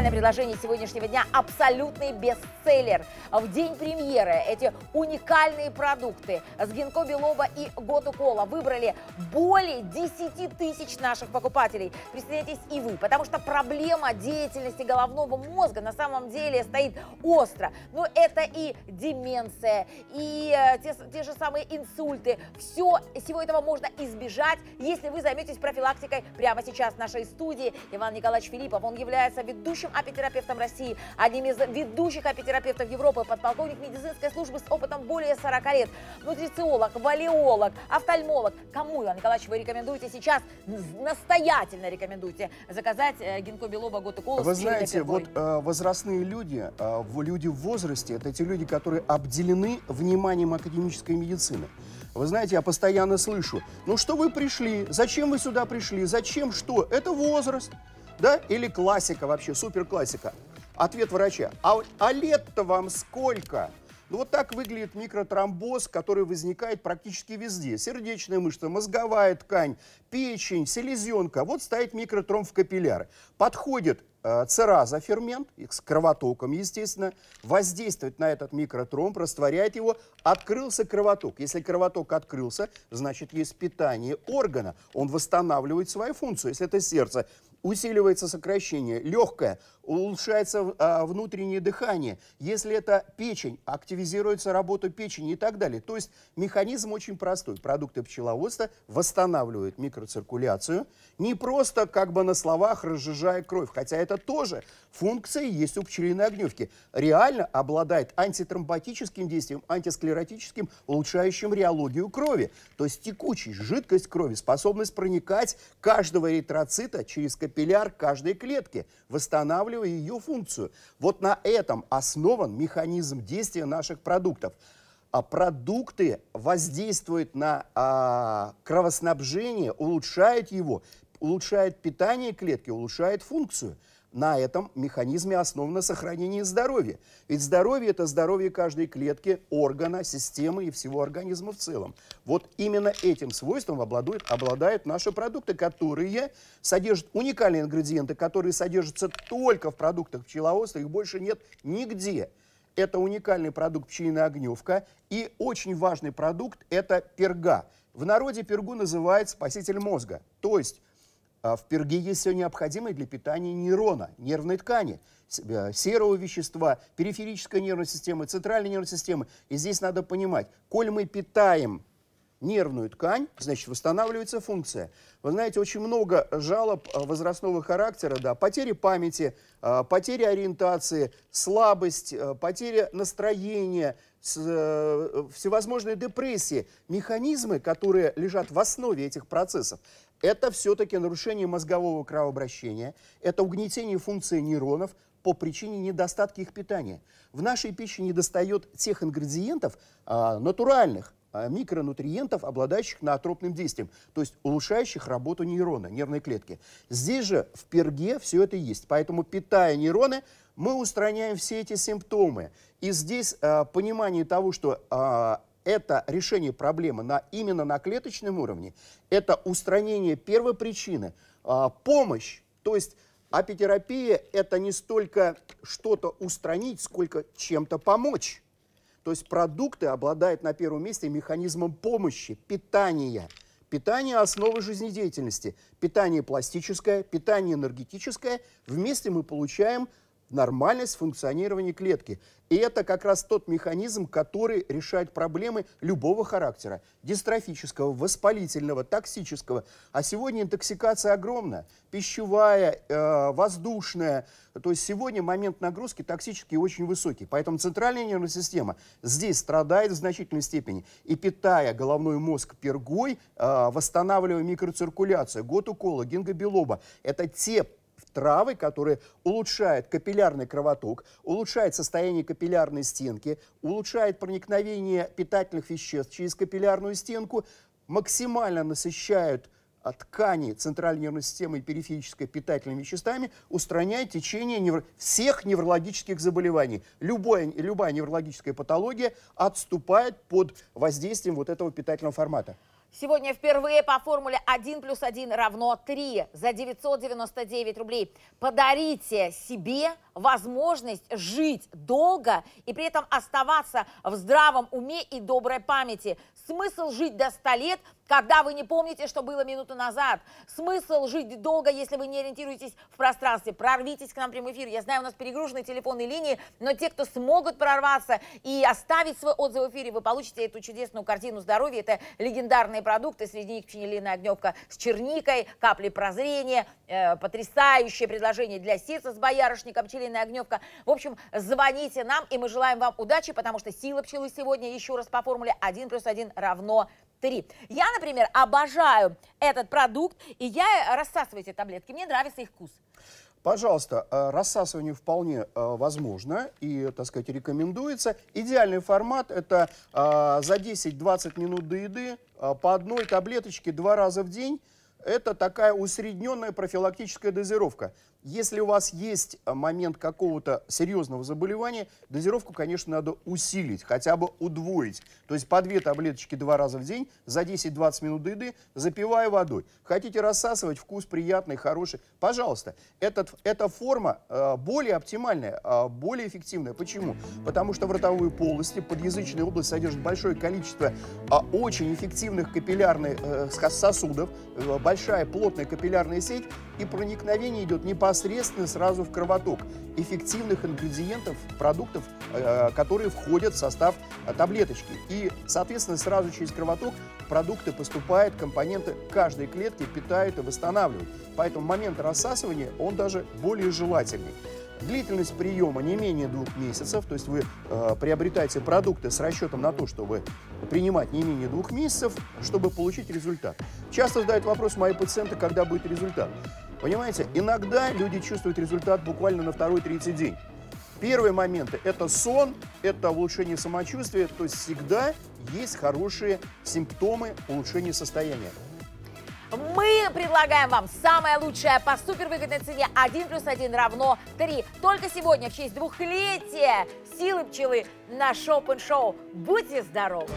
Специальное предложение сегодняшнего дня – абсолютный бестселлер. В день премьеры эти уникальные продукты с Гинко Белоба и Готу Кола выбрали более 10 тысяч наших покупателей. Присоединяйтесь и вы, потому что проблема деятельности головного мозга на самом деле стоит остро. Но это и деменция, и э, те, те же самые инсульты. Все, всего этого можно избежать, если вы займетесь профилактикой прямо сейчас в нашей студии. Иван Николаевич Филиппов, он является ведущим апитерапевтом России, одним из ведущих апитерапевтов Европы, подполковник медицинской службы с опытом более 40 лет, нутрициолог, валиолог, офтальмолог. Кому, Иван Николаевич, вы рекомендуете сейчас, настоятельно рекомендуете заказать э, гинко белоба гутуколу Вы знаете, вот э, возрастные люди, э, люди в возрасте, это те люди, которые обделены вниманием академической медицины. Вы знаете, я постоянно слышу, ну что вы пришли, зачем вы сюда пришли, зачем что, это возраст да, или классика вообще, супер классика. Ответ врача, а, а лет-то вам сколько? Ну вот так выглядит микротромбоз, который возникает практически везде. Сердечная мышца, мозговая ткань, печень, селезенка. Вот стоит микротромб в капилляр. Подходит э, цераза фермент, с кровотоком, естественно, воздействует на этот микротромб, растворяет его, открылся кровоток. Если кровоток открылся, значит есть питание органа, он восстанавливает свою функцию. Если это сердце, усиливается сокращение, легкое, улучшается а, внутреннее дыхание. Если это печень, активизируется работа печени и так далее. То есть механизм очень простой. Продукты пчеловодства восстанавливают микроциркуляцию, не просто как бы на словах разжижая кровь, хотя это тоже функция есть у пчелиной огневки. Реально обладает антитромботическим действием, антисклеротическим, улучшающим реологию крови. То есть текучесть, жидкость крови, способность проникать каждого эритроцита через капилляр каждой клетки, восстанавливая ее функцию. Вот на этом основан механизм действия наших продуктов. А продукты воздействуют на а, кровоснабжение, улучшают его, улучшают питание клетки, улучшают функцию – на этом механизме основано сохранение здоровья. Ведь здоровье – это здоровье каждой клетки, органа, системы и всего организма в целом. Вот именно этим свойством обладают, обладают наши продукты, которые содержат уникальные ингредиенты, которые содержатся только в продуктах пчеловодства, их больше нет нигде. Это уникальный продукт пчелиная огневка и очень важный продукт – это перга. В народе пергу называют спаситель мозга. То есть в перге есть все необходимое для питания нейрона, нервной ткани, э, серого вещества, периферической нервной системы, центральной нервной системы. И здесь надо понимать, коль мы питаем нервную ткань, значит, восстанавливается функция. Вы знаете, очень много жалоб э, возрастного характера, да, потери памяти, э, потери ориентации, слабость, потеря настроения, всевозможные депрессии, механизмы, которые лежат в основе этих процессов это все-таки нарушение мозгового кровообращения, это угнетение функции нейронов по причине недостатка их питания. В нашей пище недостает тех ингредиентов а, натуральных, а, микронутриентов, обладающих наотропным действием, то есть улучшающих работу нейрона, нервной клетки. Здесь же в перге все это есть. Поэтому, питая нейроны, мы устраняем все эти симптомы. И здесь а, понимание того, что а, это решение проблемы на, именно на клеточном уровне, это устранение первой причины, а, помощь, то есть апитерапия – это не столько что-то устранить, сколько чем-то помочь. То есть продукты обладают на первом месте механизмом помощи, питания. Питание – основа жизнедеятельности. Питание пластическое, питание энергетическое. Вместе мы получаем нормальность функционирования клетки. И это как раз тот механизм, который решает проблемы любого характера. Дистрофического, воспалительного, токсического. А сегодня интоксикация огромная. Пищевая, э, воздушная. То есть сегодня момент нагрузки токсический очень высокий. Поэтому центральная нервная система здесь страдает в значительной степени. И питая головной мозг пергой, э, восстанавливая микроциркуляцию, готукола, гингобилоба, это те травы, которые улучшают капиллярный кровоток, улучшают состояние капиллярной стенки, улучшают проникновение питательных веществ через капиллярную стенку, максимально насыщают а, ткани центральной нервной системы и периферической питательными веществами, устраняя течение невр... всех неврологических заболеваний. Любое, любая неврологическая патология отступает под воздействием вот этого питательного формата. Сегодня впервые по формуле 1 плюс 1 равно 3 за 999 рублей. Подарите себе возможность жить долго и при этом оставаться в здравом уме и доброй памяти. Смысл жить до 100 лет, когда вы не помните, что было минуту назад. Смысл жить долго, если вы не ориентируетесь в пространстве. Прорвитесь к нам в прямой эфир. Я знаю, у нас перегруженные телефонные линии, но те, кто смогут прорваться и оставить свой отзыв в эфире, вы получите эту чудесную картину здоровья. Это легендарные продукты, среди них пчелиная огневка с черникой, капли прозрения, э, потрясающее предложение для сердца с боярышником, пчелиная огневка. В общем, звоните нам, и мы желаем вам удачи, потому что сила пчелы сегодня, еще раз по формуле 1 плюс 1 равно 3. Я, например, обожаю этот продукт, и я рассасываю эти таблетки. Мне нравится их вкус. Пожалуйста, э, рассасывание вполне э, возможно и, так сказать, рекомендуется. Идеальный формат – это э, за 10-20 минут до еды по одной таблеточке два раза в день. Это такая усредненная профилактическая дозировка. Если у вас есть э, момент какого-то серьезного заболевания, дозировку, конечно, надо усилить, хотя бы удвоить. То есть по две таблеточки два раза в день за 10-20 минут до еды, запивая водой. Хотите рассасывать, вкус приятный, хороший, пожалуйста. Этот, эта форма э, более оптимальная, э, более эффективная. Почему? Потому что в ротовой полости, подъязычная область содержит большое количество э, очень эффективных капиллярных э, сосудов, э, большая плотная капиллярная сеть, и проникновение идет не непосредственно сразу в кровоток эффективных ингредиентов, продуктов, э, которые входят в состав э, таблеточки. И, соответственно, сразу через кровоток продукты поступают, компоненты каждой клетки питают и восстанавливают. Поэтому момент рассасывания, он даже более желательный. Длительность приема не менее двух месяцев, то есть вы э, приобретаете продукты с расчетом на то, чтобы принимать не менее двух месяцев, чтобы получить результат. Часто задают вопрос мои пациенты, когда будет результат. Понимаете, иногда люди чувствуют результат буквально на второй-третий день. Первые моменты – это сон, это улучшение самочувствия, то есть всегда есть хорошие симптомы улучшения состояния. Мы предлагаем вам самое лучшее по супервыгодной цене 1 плюс 1 равно 3. Только сегодня в честь двухлетия силы пчелы на Шопен Шоу. Будьте здоровы!